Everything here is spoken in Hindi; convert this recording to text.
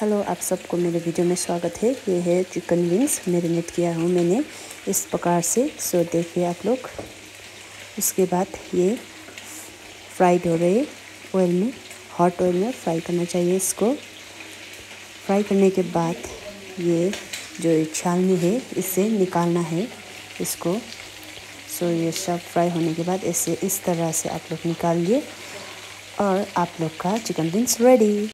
हेलो, आप सबको मेरे वीडियो में स्वागत है। ये है चिकन विंग्स। मैरिनेट किया हूँ मैंने इस प्रकार से। सो देखिए आप लोग। उसके बाद ये फ्राइड हो रहे ऑयल में। हॉट ऑयल में फ्राई करना चाहिए इसको। फ्राई करने के बाद ये जो छालनी है, इसे निकालना है इसको। सो ये सब फ्राई होने के बाद इसे इस तरह से आप लोग निकालिए और आप लोग का चिकन विंग्स रेडी